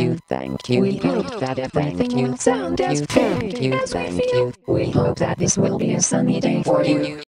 you, thank you. We hope that everything will sound as perfect as we feel. We hope that this will be a sunny day for you.